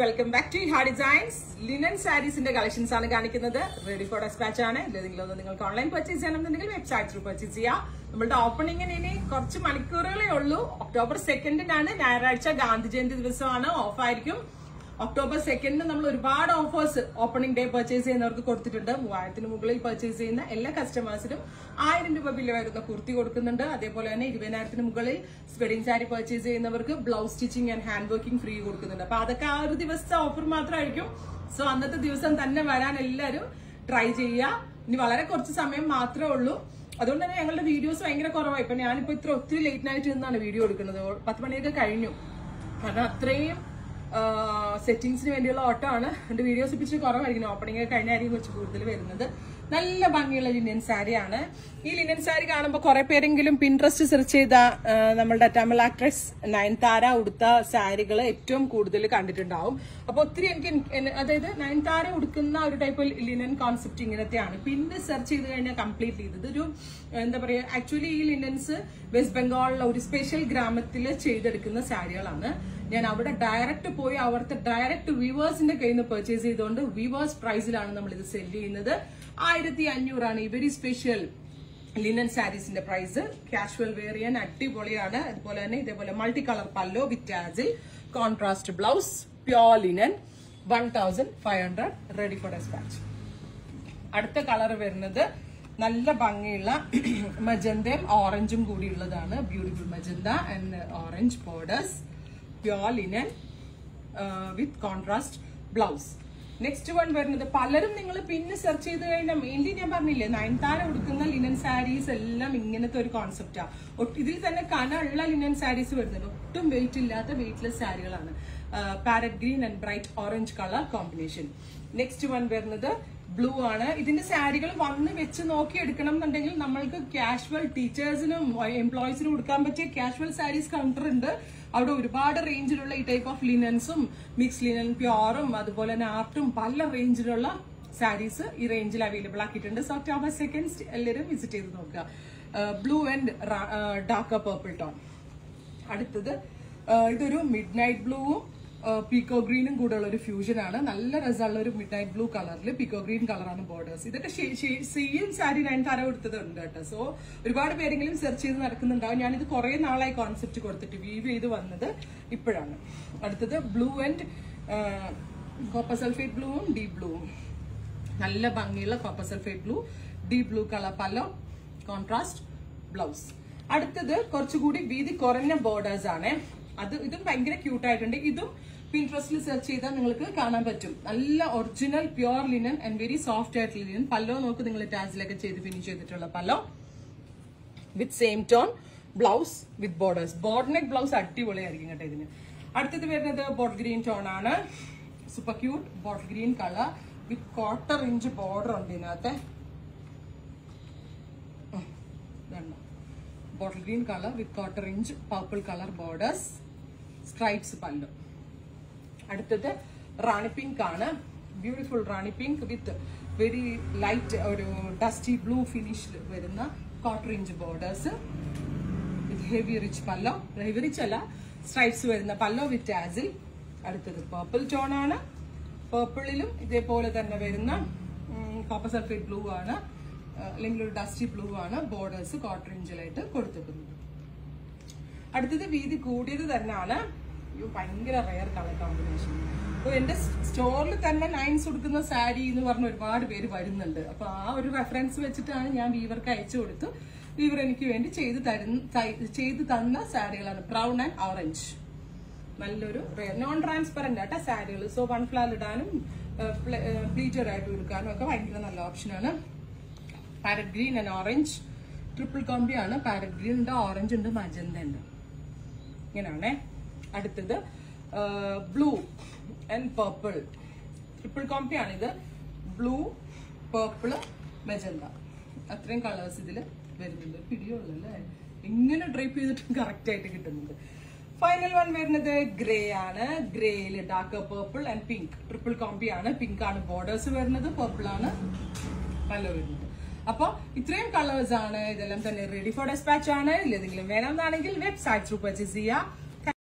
Welcome back to ഹാ designs linen സാരീസിന്റെ collections ആണ് കാണിക്കുന്നത്. റെഡി ഫോർ ഡെസ്പാച്ച് ആണ്. ഒന്ന് നിങ്ങൾക്ക് ഓൺലൈൻ പർച്ചേസ് ചെയ്യണമെന്നുണ്ടെങ്കിൽ വെബ്സൈറ്റ് ത്രൂ പർച്ചേസ് ചെയ്യാം. നമ്മളുടെ ഓപ്പണിംഗിന് ഇനി കുറച്ച് മണിക്കൂറുകളേ ഉള്ളൂ. ഒക്ടോബർ സെക്കൻഡിനാണ് ഞായറാഴ്ച ഗാന്ധി ജയന്തി ദിവസമാണ്. ഓഫ് ആയിരിക്കും. ഒക്ടോബർ സെക്കൻഡിന് നമ്മൾ ഒരുപാട് ഓഫേഴ്സ് ഓപ്പണിംഗ് ഡേ പർച്ചേസ് ചെയ്യുന്നവർക്ക് കൊടുത്തിട്ടുണ്ട്. മൂവായിരത്തിന് മുകളിൽ പർച്ചേസ് ചെയ്യുന്ന എല്ലാ കസ്റ്റമേഴ്സിനും ആയിരം രൂപ ബില്ല് വരുന്ന കുർത്തി കൊടുക്കുന്നുണ്ട്. അതേപോലെ തന്നെ ഇരുപതിനായിരത്തിന് മുകളിൽ വെഡിങ് സാരി പർച്ചേസ് ചെയ്യുന്നവർക്ക് blouse stitching and hand working free കൊടുക്കുന്നുണ്ട്. അപ്പൊ അതൊക്കെ ആ ഒരു ദിവസത്തെ ഓഫർ മാത്രമായിരിക്കും. സോ അന്നത്തെ ദിവസം തന്നെ വരാൻ എല്ലാവരും ട്രൈ ചെയ്യുക. ഇനി വളരെ കുറച്ച് സമയം മാത്രമേ ഉള്ളൂ. അതുകൊണ്ട് തന്നെ ഞങ്ങളുടെ വീഡിയോസ് ഭയങ്കര കുറവായി. ഇപ്പൊ ഞാനിപ്പോ ഇത്ര ഒത്തിരി ലേറ്റ് നൈറ്റ് നിന്നാണ് വീഡിയോ എടുക്കുന്നത്. പത്ത് മണിയൊക്കെ കഴിഞ്ഞു. കാരണം അത്രയും സെറ്റിങ്സിന് വേണ്ടിയുള്ള ഓട്ടോ ആണ്. എന്റെ വീഡിയോസ് ഇപ്പിച്ച് കുറവായിരിക്കും. ഓപ്പണിംഗ് കഴിഞ്ഞായിരിക്കും കുറച്ച് കൂടുതൽ വരുന്നത്. നല്ല ഭംഗിയുള്ള ലിനൻ സാരിയാണ് ഈ ലിനൻ സാരി കാണുമ്പോൾ കുറെ പേരെങ്കിലും പിൻട്രസ്റ്റ് സെർച്ച് ചെയ്ത നമ്മളുടെ തമിഴ് ആക്ട്രസ് നയൻതാര ഉടുത്ത സാരികൾ ഏറ്റവും കൂടുതൽ കണ്ടിട്ടുണ്ടാവും. അപ്പൊ ഒത്തിരി എനിക്ക് അതായത് നയൻതാര ഉടുക്കുന്ന ഒരു ടൈപ്പ് ലിനൻ കോൺസെപ്റ്റ് ഇങ്ങനത്തെയാണ്. പിന്നെ സെർച്ച് ചെയ്ത് കഴിഞ്ഞാൽ കംപ്ലീറ്റ് ചെയ്തത് ഒരു എന്താ പറയുക ആക്ച്വലി ഈ ലിനൻസ് വെസ്റ്റ് ബംഗാളിലെ ഒരു സ്പെഷ്യൽ ഗ്രാമത്തിൽ ചെയ്തെടുക്കുന്ന സാരികളാണ്. ഞാൻ അവിടെ ഡയറക്റ്റ് പോയി അവിടുത്തെ ഡയറക്റ്റ് വ്യൂവേഴ്സിന്റെ കയ്യിൽ നിന്ന് പെർച്ചേസ് ചെയ്തുകൊണ്ട് വ്യൂവേഴ്സ് പ്രൈസിലാണ് നമ്മൾ ഇത് സെൽ ചെയ്യുന്നത്. ആയിരത്തി അഞ്ഞൂറാണ് ഈ വെരി സ്പെഷ്യൽ ലിനൻ സാരീസിന്റെ പ്രൈസ് കാഷ്വൽ ചെയ്യാൻ അടിപൊളിയാണ്. അതുപോലെ തന്നെ ഇതേപോലെ multi colour pallu വിറ്റാജിൽ contrast blouse pure linen one thousand five hundred ready for dispatch അടുത്ത കളർ വരുന്നത് നല്ല ഭംഗിയുള്ള മജന്തയും ഓറഞ്ചും കൂടിയുള്ളതാണ് beautiful magenta and orange borders pure linen with contrast blouse next one വരുന്നത് പലരും നിങ്ങൾ പിന്നെ സെർച്ച് ചെയ്ത് കഴിഞ്ഞാൽ മെയിൻലി ഞാൻ പറഞ്ഞില്ലേ നയൻതാര ഉടുക്കുന്ന ലിനൻ സാരീസ് എല്ലാം ഇങ്ങനത്തെ ഒരു കോൺസെപ്റ്റാണ് ഇതിൽ തന്നെ കനമുള്ള ലിനൻ സാരീസ് വരുന്നത്. ഒട്ടും വെയിറ്റ് ഇല്ലാത്ത weightless സാരികളാണ് parrot green and bright orange colour combination. Next one വരുന്നത് ബ്ലൂ ആണ്. ഇതിന്റെ സാരികൾ വന്ന് വെച്ച് നോക്കി എടുക്കണം എന്നുണ്ടെങ്കിൽ നമ്മൾക്ക് കാഷ്വൽ ടീച്ചേഴ്സിനും എംപ്ലോയീസിനും കൊടുക്കാൻ പറ്റിയ കാഷ്വൽ സാരീസ് കൗണ്ടർ ഉണ്ട്. അവിടെ ഒരുപാട് റേഞ്ചിലുള്ള ഈ ടൈപ്പ് ഓഫ് ലിനൻസും മിക്സ് ലിനൻ പ്യോറും അതുപോലെ തന്നെ ആർട്ടും പല റേഞ്ചിലുള്ള സാരീസ് ഈ റേഞ്ചിൽ അവൈലബിൾ ആക്കിയിട്ടുണ്ട്. സോ ഒക്ടോബർ സെക്കൻഡ് എല്ലാവരും വിസിറ്റ് ചെയ്ത് നോക്കുക. Blue and dark purple tone അടുത്തത് ഇതൊരു മിഡ് നൈറ്റ് ബ്ലൂവും പീക്കോ ഗ്രീനും കൂടെ ഉള്ള ഒരു ഫ്യൂഷൻ ആണ്. നല്ല രസമുള്ള ഒരു മിഡ് നൈറ്റ് ബ്ലൂ കളറിൽ പീക്കോ ഗ്രീൻ കളറാണ് ബോർഡേഴ്സ് ഇതൊക്കെ സെയിം സാരി നയൻ താര കൊടുത്തതുണ്ട് കേട്ടോ. സോ ഒരുപാട് പേരെങ്കിലും സെർച്ച് ചെയ്ത് നടക്കുന്നുണ്ടാവും. ഞാനിത് കുറെ നാളായി കോൺസെപ്റ്റ് കൊടുത്തിട്ട് വീവ് ചെയ്ത് വന്നത് ഇപ്പോഴാണ്. അടുത്തത് ബ്ലൂ ആൻഡ് കോപ്പർ സൾഫേറ്റ് ബ്ലൂവും ഡീപ് ബ്ലൂവും നല്ല ഭംഗിയുള്ള copper sulphate blue deep blue colour pallu contrast blouse അടുത്തത് കുറച്ചുകൂടി വീതി കുറഞ്ഞ ബോർഡേഴ്സ് ആണ്. അത് ഇതും ഭയങ്കര ക്യൂട്ട് ആയിട്ടുണ്ട്. ഇതും പിൻട്രസ്റ്റിൽ സെർച്ച് ചെയ്താൽ നിങ്ങൾക്ക് കാണാൻ പറ്റും. നല്ല original pure linen and very soft ആയിട്ടുള്ള ലിനൻ പല്ലോ നോക്ക് നിങ്ങൾ ടാസിലൊക്കെ ചെയ്ത് ഫിനിഷ് ചെയ്തിട്ടുള്ള pallu. With same tone blouse with borders boat neck blouse അടിപൊളിയായിരിക്കും കേട്ടോ ഇതിന്. അടുത്തത് വരുന്നത് ബോർഡ് ഗ്രീൻ ടോൺ ആണ്. Super cute board green colour with quarter inch border ഉണ്ട് ഇതിനകത്ത്. Bottle green colour with quarter inch purple colour borders stripes pallu അടുത്തത് rani pink ആണ്. Beautiful rani pink with very light ഒരു ഡസ്റ്റി ബ്ലൂ ഫിനിഷിൽ വരുന്ന quarter inch borders with heavy rich pallu heavy rich അല്ല stripes വരുന്ന പല്ലോ വിത്ത് ആസിൽ അടുത്തത് പേർപ്പിൾ ടോൺ ആണ്. പേർപ്പിളിലും ഇതേപോലെ തന്നെ വരുന്ന കോപ്പർ സൾഫേറ്റ് ബ്ലൂ ആണ്. അല്ലെങ്കിൽ ഒരു ഡസ്റ്റി ബ്ലൂ ആണ്. ബോർഡേഴ്സ് ക്വാർട്ടർ ഇഞ്ചിലായിട്ട് കൊടുത്തിരിക്കുന്നത് അടുത്തത് വീതി കൂടിയത് തന്നെയാണ്. അയ്യോ ഭയങ്കര റയർ കളർ കോമ്പിനേഷൻ അപ്പോൾ എന്റെ സ്റ്റോറിൽ തന്നെ ലൈൻസ് കൊടുക്കുന്ന സാരി എന്ന് പറഞ്ഞ ഒരുപാട് പേര് വരുന്നുണ്ട്. അപ്പൊ ആ ഒരു റെഫറൻസ് വെച്ചിട്ടാണ് ഞാൻ വീവർക്ക് അയച്ചു കൊടുത്തു. വീവർ എനിക്ക് വേണ്ടി ചെയ്ത് തരുന്ന ചെയ്ത് തന്ന സാരികളാണ്. ബ്രൗൺ ആൻഡ് ഓറഞ്ച് നല്ലൊരു റയർ നോൺ ട്രാൻസ്പെറന്റ് ആട്ട സാരികൾ സോ വൺ ഫ്ലാർ ഇടാനും പ്ലീറ്റഡ് ആയിട്ട് എടുക്കാനും ഒക്കെ ഭയങ്കര നല്ല ഓപ്ഷനാണ് parrot green and orange triple combi parrot green ഉണ്ട് ഓറഞ്ച് ഉണ്ട് മജന്ത ഉണ്ട്. ഇങ്ങനെയാണേ. അടുത്തത് blue and purple triple combi ഇത് ബ്ലൂ പർപ്പിൾ മെജന്ത അത്രയും കളേഴ്സ് ഇതിൽ വരുന്നുണ്ട്. പിടിയുള്ളല്ലേ ഇങ്ങനെ ഡ്രൈപ്പ് ചെയ്തിട്ട് കറക്റ്റ് ആയിട്ട് കിട്ടുന്നുണ്ട്. ഫൈനൽ വൺ വരുന്നത് ഗ്രേ ആണ്. ഗ്രേയിൽ dark purple and pink triple combi ആണ്. പിങ്ക് ആണ് ബോർഡേഴ്സ് വരുന്നത്. പേർപ്പിൾ ആണ്. നല്ല വരുന്നത്. അപ്പൊ ഇത്രയും കളേഴ്സ് ആണ് ഇതെല്ലാം തന്നെ റെഡി ഫോർ ഡെസ്പാച്ച് ആണ്. ഇല്ലെങ്കിലും വേണമെന്നാണെങ്കിൽ വെബ്സൈറ്റ് ത്രൂ പർച്ചേസ് ചെയ്യുക